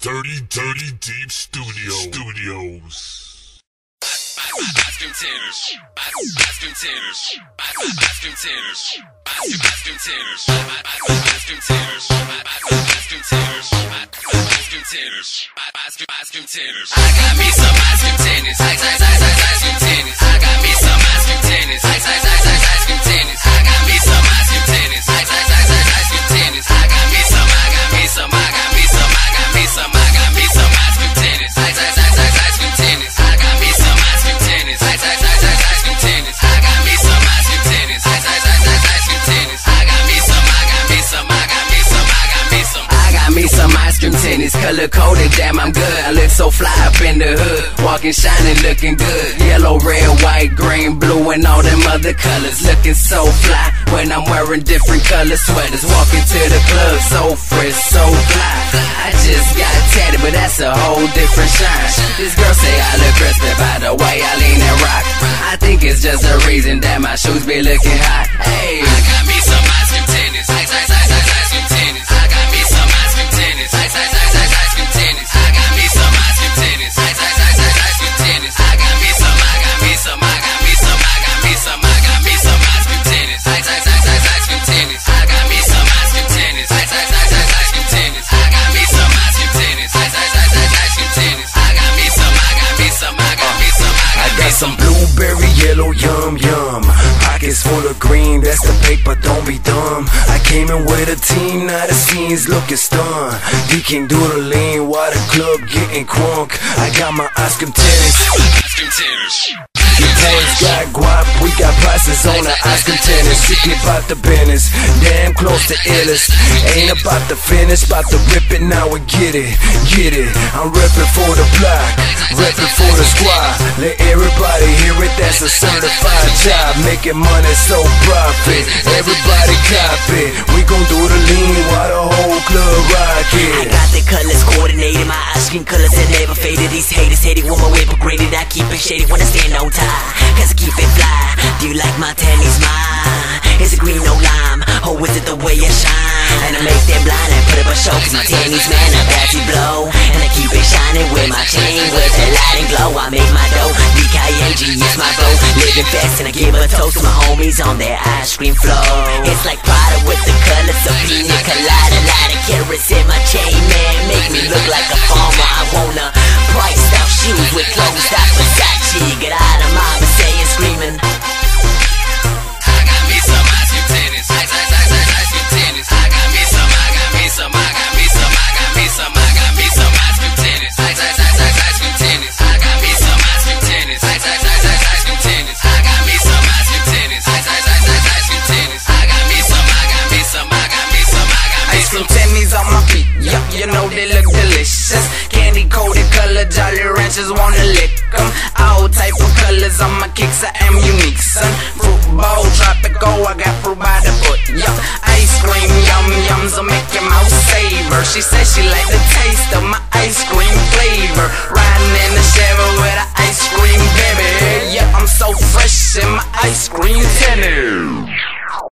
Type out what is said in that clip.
Dirty Dirty Deep Studio Studios. I got me some cream tanners. Ice ice ice ice ice cream color coded, damn I'm good. I look so fly up in the hood, walking shining, looking good. Yellow, red, white, green, blue, and all them other colors, looking so fly. When I'm wearing different color sweaters, walking to the club, so fresh, so fly. I just got tatted, but that's a whole different shine. This girl say I look crispy by the way I lean and rock. I think it's just a reason that my shoes be looking hot. Hey. Yellow yum yum. Pockets full of green, that's the paper, don't be dumb. I came in with a team, now the scene's looking stun. Deacon doodling while the club getting crunk. I got my cream tennis. The boys got guap, we got prices on the cream tennis. Sick about the business, damn close to illest. Ain't about to finish, about to rip it now we get it, get it. I'm reppin' for the block, reppin' for the squad. Let it, that's a certified job. Making money so profit, everybody copy. We gon' do the lean while the whole club rock I got the colors coordinated, my ice cream colors that never faded. These haters hate it when my whip graded. I keep it shaded when I stand on top, cause I keep it fly. Do you like my tannies mine? Is it green, no lime? Or is it the way I shine? And I make them blind and put up a show, cause my tannies, man, a battery blow. And I keep it bro. And I give a toast to my homies on their ice cream flow. It's like Prada with the colors of pina colada. Lot carrots in my chain, man. Make me look like a farmer. Some. tennies on my feet, yup, you know they look delicious. Candy coated color, Jolly Ranchers wanna lick lick 'em. All type of colors on my kicks, I am unique, son. Fruit bowl, tropical, I got fruit by the foot, yup. Ice cream, yum yums, will make your mouth savor. She says she like the taste of my ice cream flavor. Riding in the Chevy